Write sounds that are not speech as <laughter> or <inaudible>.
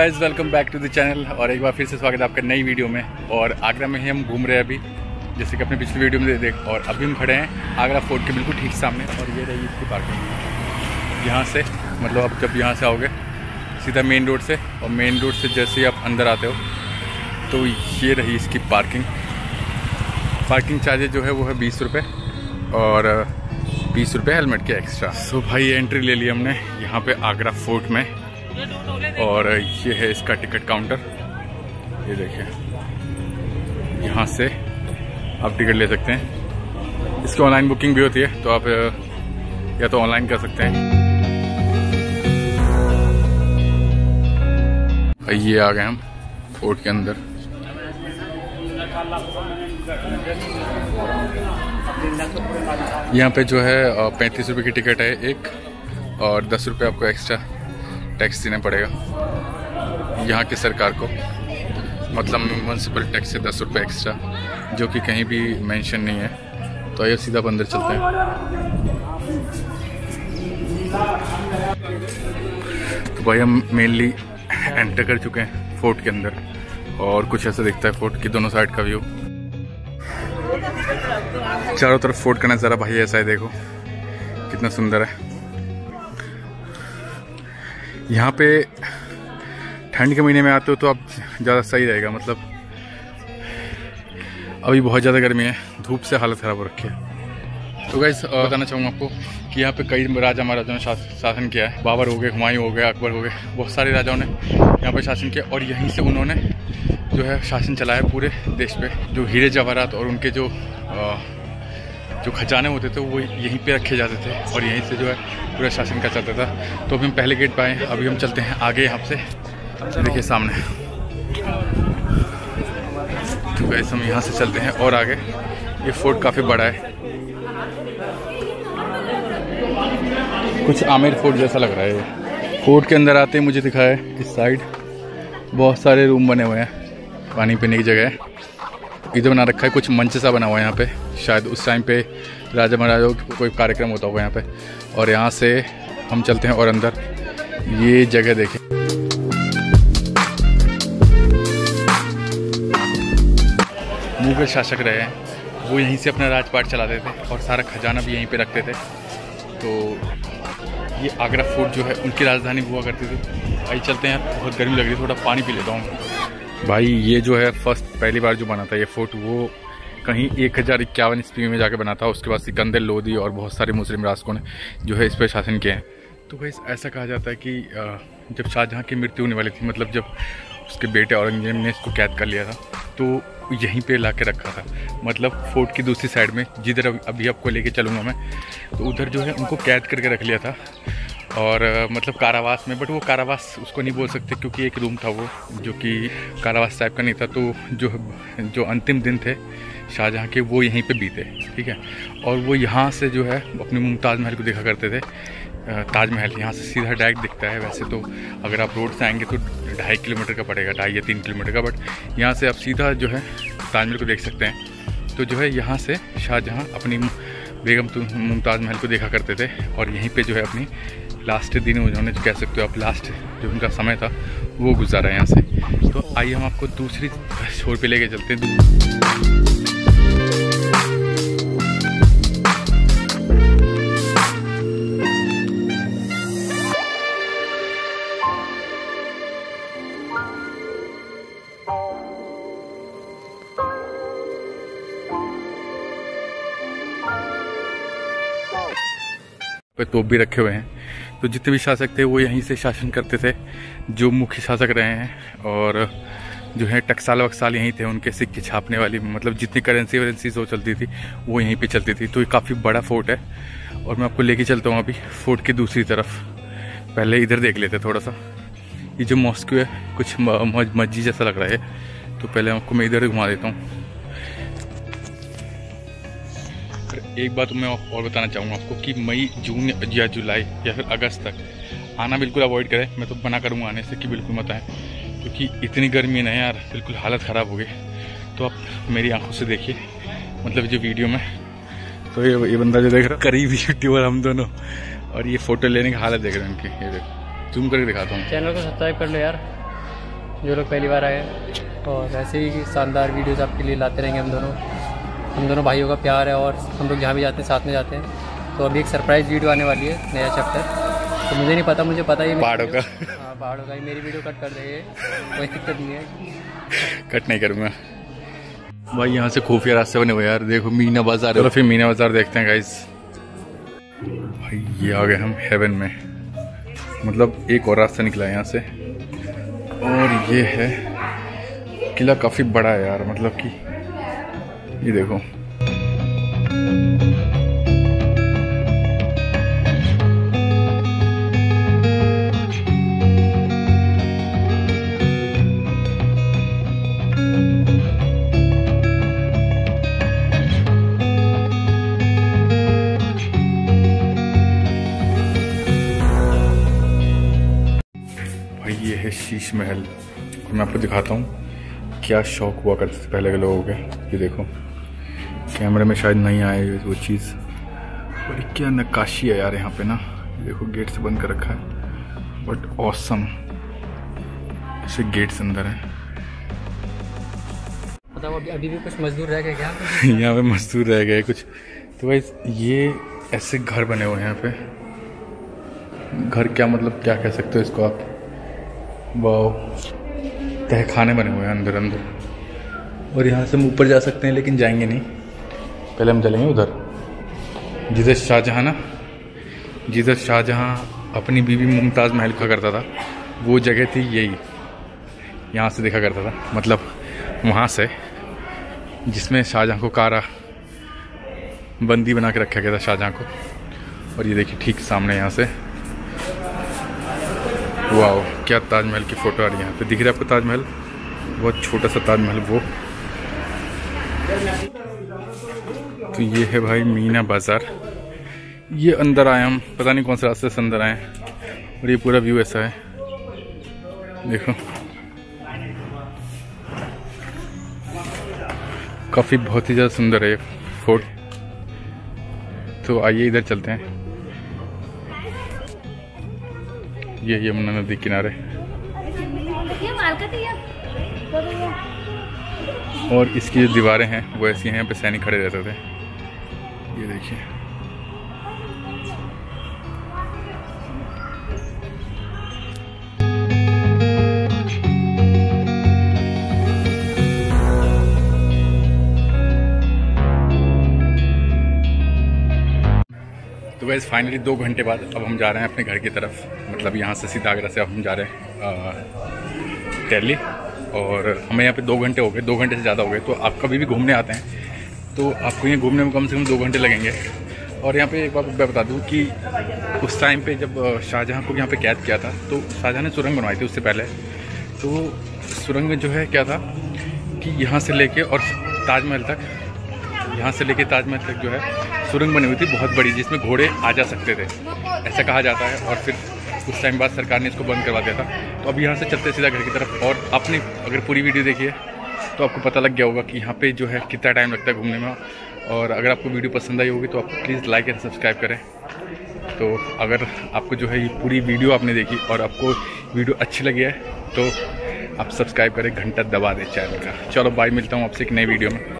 Guys welcome back to the channel और एक बार फिर से स्वागत है आपका नई वीडियो में और आगरा में ही हम घूम रहे हैं अभी, जैसे कि अपने पिछली वीडियो में देख, और अभी हम खड़े हैं आगरा फोर्ट के बिल्कुल ठीक सामने और ये रही इसकी पार्किंग यहाँ से मतलब आप जब यहाँ से आओगे, सीधा मेन रोड से और मेन रोड से जैसे ही आप अंदर आते हो तो ये रही इसकी पार्किंग पार्किंग चार्जेज जो है वो है बीस रुपये और बीस रुपये हेलमेट के एक्स्ट्रा सो भाई एंट्री ले ली हमने यहाँ पे आगरा फोर्ट में। और ये है इसका टिकट काउंटर। ये देखिए। यहाँ से आप टिकट ले सकते हैं। इसकी ऑनलाइन बुकिंग भी होती है तो आप, या तो ऑनलाइन कर सकते हैं। ये आ गए हम फोर्ट के अंदर। यहाँ पे जो है, पैंतीस रुपये की टिकट है एक, और दस रुपये आपको एक्स्ट्रा टैक्स देना पड़ेगा। यहाँ की सरकार को। मतलब म्यूनसिपल टैक्स है दस रुपये एक्स्ट्रा जो कि कहीं भी मेंशन नहीं है। तो आइए सीधा अंदर चलते हैं। तो भाई हम मेनली एंटर कर चुके हैं फोर्ट के अंदर। और कुछ ऐसा दिखता है फोर्ट की दोनों साइड का व्यू चारों तरफ़ फोर्ट का नज़ारा भाई ऐसा है, देखो। कितना सुंदर है। यहाँ पे ठंड के महीने में आते हो तो आप ज़्यादा सही रहेगा मतलब अभी बहुत ज़्यादा गर्मी है, धूप से हालत ख़राब हो रखी है। तो गैस बताना चाहूँगा आपको कि यहाँ पे कई राजा महाराजाओं ने शासन किया है। बाबर हो गए, हुमायूं हो गए, अकबर हो गए, बहुत सारे राजाओं ने यहाँ पे शासन किया और यहीं से उन्होंने जो है शासन चलाया पूरे देश पे। जो हीरे जवाहरात और उनके जो जो खजाने होते थे, वो यहीं पे रखे जाते थे और यहीं से जो है पूरा शासन का चलता था। तो अभी हम पहले गेट पाए अभी हम चलते हैं आगे यहाँ से। देखिए सामने। तो वैसे हम यहाँ से चलते हैं और आगे। ये फोर्ट काफ़ी बड़ा है। कुछ आमिर फोर्ट जैसा लग रहा है फोर्ट के अंदर आते मुझे दिखा है इस साइड बहुत सारे रूम बने हुए हैं, पानी पीने की जगह। है इधर बना रखा है, कुछ मंच सा बना हुआ है यहाँ पे। शायद उस टाइम पे राजा महाराजाओं का कोई कार्यक्रम होता होगा यहाँ पे। और यहाँ से हम चलते हैं और अंदर। ये जगह देखें। मुगल शासक रहे हैं। वो यहीं से अपना राजपाट चलाते थे और सारा खजाना भी यहीं पे रखते थे। तो ये आगरा फोर्ट जो है, उनकी राजधानी हुआ करती थी। भाई चलते हैं। बहुत गर्मी लग रही है, थोड़ा पानी पी लेता हूँ। भाई, ये जो है फ़र्स्ट पहली बार जो बना था ये फोर्ट वो कहीं एक हज़ार इक्यावन ईस्वी में जाकर बना था उसके बाद सिकंदर लोधी और बहुत सारे मुस्लिम राष्ट्रों ने जो है इस पर शासन किए हैं। तो भाई, ऐसा कहा जाता है कि जब शाहजहाँ की मृत्यु होने वाली थी मतलब जब उसके बेटे औरंगज़ेब ने इसको कैद कर लिया था तो यहीं पे ला के रखा था। मतलब फोर्ट की दूसरी साइड में, जिधर अभी आपको लेके चलूँगा मैं तो उधर जो है उनको कैद करके रख लिया था। और मतलब कारावास में बट वो कारावास उसको नहीं बोल सकते क्योंकि एक रूम था वो, जो कि कारावास टाइप का नहीं था तो जो जो अंतिम दिन थे, शाहजहाँ के, वो यहीं पे बीते, ठीक है? और वो यहाँ से जो है, अपने मुमताज़ महल को देखा करते थे। ताजमहल यहाँ से सीधा डायरेक्ट दिखता है वैसे तो अगर आप रोड से आएँगे तो ढाई किलोमीटर का पड़ेगा, ढाई या तीन किलोमीटर का बट यहाँ से आप सीधा जो है, ताजमहल को देख सकते हैं। तो जो है, यहाँ से शाहजहाँ अपनी बेगम मुमताज़ महल को देखा करते थे और यहीं पे जो है अपनी लास्ट दिन उन्होंने कह सकते हो, आप लास्ट जो उनका समय था, वो गुजारा यहाँ से। तो आइए हम आपको दूसरी छोर पे लेके चलते हैं। पे तोप भी रखे हुए हैं। तो जितने भी शासक थे, वो यहीं से शासन करते थे, जो मुख्य शासक रहे हैं और जो है टकसाल वक्साल यहीं थे, उनके सिक्के छापने वाली मतलब जितनी करेंसी वरेंसी जो चलती थी, वो यहीं पे चलती थी। तो ये काफ़ी बड़ा फोर्ट है और मैं आपको लेके चलता हूँ अभी फोर्ट की दूसरी तरफ़। पहले इधर देख लेते थोड़ा सा। ये जो मॉस्क्यू है, कुछ मस्जिद जैसा लग रहा है। तो पहले आपको मैं इधर घुमा देता हूँ। एक बात मैं और बताना चाहूँगा आपको कि मई, जून या जुलाई या फिर अगस्त तक आना बिल्कुल अवॉइड करें। मैं तो मना करूँगा आने से कि बिल्कुल मत आए, क्योंकि इतनी गर्मी है यार, बिल्कुल हालत ख़राब हो गई। तो आप मेरी आँखों से देखिए मतलब जो वीडियो में तो ये ये बंदा जो देख रहा है, करीबी यूट्यूबर हम दोनों, और ये फ़ोटो लेने की हालत देख रहे हैं उनकी, ये देखो जूम करके दिखाता हूँ। चैनल को सब्सक्राइब कर लो यार, जो लोग पहली बार आए और ऐसे ही शानदार वीडियोज़ आपके लिए लाते रहेंगे हम दोनों। हम दोनों भाइयों का प्यार है और हम लोग जहाँ भी जाते हैं साथ में जाते हैं। तो अभी एक सरप्राइज़ वीडियो आने वाली है नया चैप्टर तो मुझे नहीं पता मुझे पता ही पहाड़ों का हाँ पहाड़ों का ही मेरी वीडियो कट कर देंगे कोई दिक्कत नहीं है। कट नहीं करूँगा। भाई यहाँ से खुफिया रास्ते बने हुए यार। देखो मीना बाज़ार चलो फिर मीना बाज़ार देखते हैं गाइस भाई ये आ गए हम हेवन में। मतलब एक और रास्ता निकला है यहाँ से। और ये है किला काफ़ी बड़ा है यार मतलब कि ये देखो। भाई, ये है शीश महल। और मैं आपको दिखाता हूँ, क्या शौक हुआ करते थे पहले के लोगों के। ये देखो। कैमरे में शायद नहीं आए वो चीज़। और क्या नक्काशी है यार यहाँ पे ना। देखो गेट से बंद कर रखा है। बट ऑसम ऐसे गेट्स अंदर है। बताओ अभी अभी भी कुछ मजदूर रह गए क्या? <laughs> यहाँ पे मजदूर रह गए कुछ। तो भाई ये ऐसे घर बने हुए हैं यहाँ पे। घर क्या मतलब क्या कह सकते हो इसको आप? वाह तहखाने बने हुए हैं अंदर अंदर और यहाँ से हम ऊपर जा सकते हैं लेकिन जाएँगे नहीं। पहले हम चलेंगे उधर। जिधर शाहजहाँ ना, जिधर शाहजहाँ अपनी बीवी मुमताज़ महल खा करता था, वो जगह थी यही। यहाँ से देखा करता था मतलब वहाँ से, जिसमें शाहजहाँ को कारा बंदी बना के रखा गया था शाहजहाँ को। और ये देखिए ठीक सामने यहाँ से। वाह क्या ताजमहल की फ़ोटो आ रही है यहाँ पे। दिख रहा है आपको ताजमहल? बहुत छोटा सा ताजमहल वो। तो ये है भाई मीना बाज़ार। ये अंदर आए हम, पता नहीं कौन से रास्ते से अंदर आए। और ये पूरा व्यू ऐसा है। देखो। काफ़ी बहुत ही ज़्यादा सुंदर है ये फोर्ट। तो आइए इधर चलते हैं। ये यमुना नदी किनारे। और इसकी जो दीवारें हैं, वो ऐसी हैं, यहाँ पे सैनिक खड़े रहते थे। ये देखिए। तो वैसे फाइनली दो घंटे बाद अब हम जा रहे हैं अपने घर की तरफ़। मतलब यहाँ से सीधा आगरा से अब हम जा रहे हैं दिल्ली। और हमें यहाँ पे दो घंटे हो गए, दो घंटे से ज़्यादा हो गए तो आप कभी भी घूमने आते हैं तो आपको यहाँ घूमने में कम से कम दो घंटे लगेंगे। और यहाँ पे एक बात मैं बता दूँ कि उस टाइम पे जब शाहजहाँ को यहाँ पे कैद किया था तो शाहजहाँ ने सुरंग बनवाई थी उससे पहले। तो सुरंग में जो है क्या था कि यहाँ से लेके और ताजमहल तक, यहाँ से लेके ताजमहल तक जो है सुरंग बनी हुई थी, बहुत बड़ी, जिसमें घोड़े आ जा सकते थे, ऐसा कहा जाता है। और फिर कुछ टाइम बाद सरकार ने इसको बंद करवा दिया था। तो अब यहाँ से चलते सीधा घर की तरफ़ और आपने अगर पूरी वीडियो देखी है तो आपको पता लग गया होगा कि यहाँ पे जो है कितना टाइम लगता है घूमने में। और अगर आपको वीडियो पसंद आई होगी तो आप प्लीज़ लाइक एंड सब्सक्राइब करें। तो अगर आपको जो है ये पूरी वीडियो आपने देखी और आपको वीडियो अच्छी लगी है तो आप सब्सक्राइब करें, घंटा दबा दें चैनल का। चलो बाय मिलता हूँ आपसे एक नई वीडियो में।